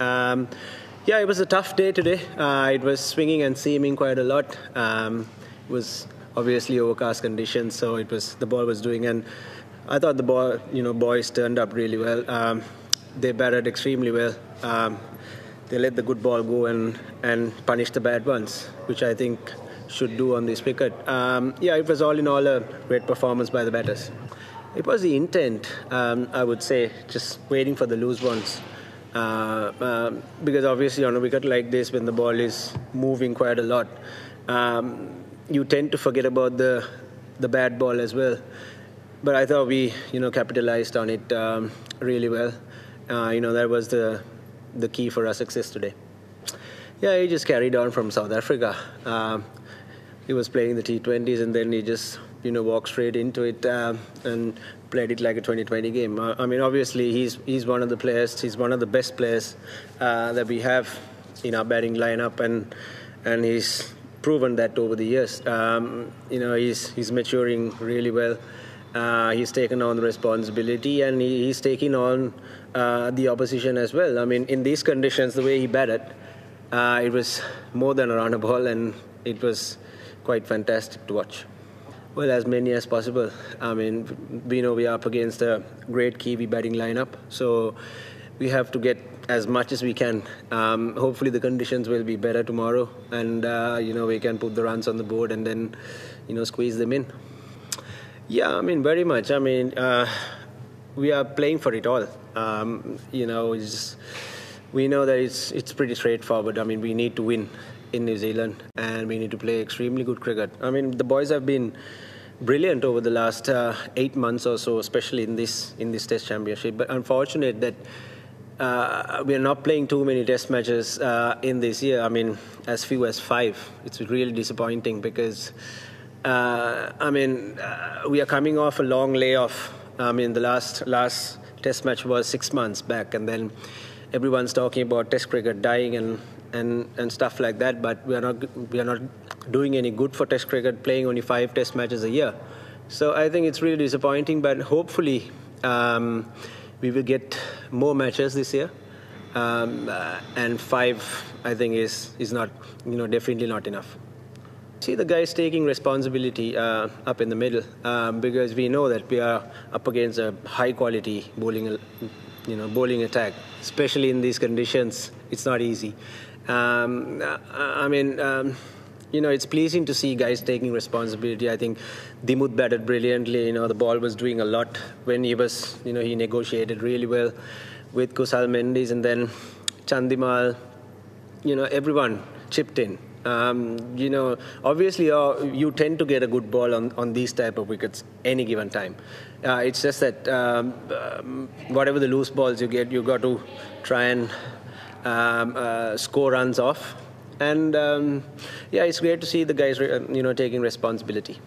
Um, yeah, it was a tough day today. Uh, it was swinging and seaming quite a lot. Um, it was obviously overcast conditions, so it was the ball was doing, and I thought the ball, you know, boys turned up really well. Um, they batted extremely well. Um, they let the good ball go and and punish the bad ones, which I think should do on this wicket. Um, yeah, it was all in all a great performance by the batters. It was the intent, um, I would say, just waiting for the loose ones. Uh, uh, because obviously on a wicket like this, when the ball is moving quite a lot, um, you tend to forget about the the bad ball as well. But I thought we, you know, capitalized on it um, really well. Uh, you know, that was the the key for our success today. Yeah, he just carried on from South Africa. Um, he was playing the T20s and then he just you know walked straight into it um, and played it like a 2020 game. Uh, I mean, obviously he's he's one of the players. He's one of the best players uh, that we have in our batting lineup, and and he's proven that over the years. Um, you know, he's he's maturing really well. Uh, he's taken on the responsibility and he, he's taking on uh, the opposition as well. I mean, in these conditions, the way he batted, uh, it was more than a ball, and it was quite fantastic to watch. Well, as many as possible. I mean, we know we are up against a great Kiwi batting lineup, so we have to get as much as we can. Um, hopefully, the conditions will be better tomorrow, and uh, you know we can put the runs on the board and then, you know, squeeze them in. Yeah, I mean, very much. I mean, uh, we are playing for it all. Um, you know, we know that it's it's pretty straightforward. I mean, we need to win in New Zealand, and we need to play extremely good cricket. I mean, the boys have been brilliant over the last uh, eight months or so, especially in this in this Test Championship. But unfortunate that uh, we are not playing too many Test matches uh, in this year. I mean, as few as five. It's really disappointing because uh, I mean uh, we are coming off a long layoff. I mean, the last last Test match was six months back, and then everyone's talking about Test cricket dying and and, and stuff like that. But we are not we are not doing any good for Test cricket, playing only five Test matches a year. So I think it's really disappointing. But hopefully um, we will get more matches this year. Um, uh, and five, I think, is is not you know definitely not enough. See the guys taking responsibility uh, up in the middle um, because we know that we are up against a high quality bowling, you know, bowling attack, especially in these conditions. It's not easy. Um, I mean, um, you know, it's pleasing to see guys taking responsibility. I think Dimuth batted brilliantly. You know, the ball was doing a lot when he was, you know, he negotiated really well with Kusal Mendis and then Chandimal. You know, everyone chipped in. Um, you know, obviously uh, you tend to get a good ball on, on these type of wickets any given time. Uh, it's just that um, um, whatever the loose balls you get, you got to try and um, uh, score runs off. And um, yeah, it's great to see the guys, you know, taking responsibility.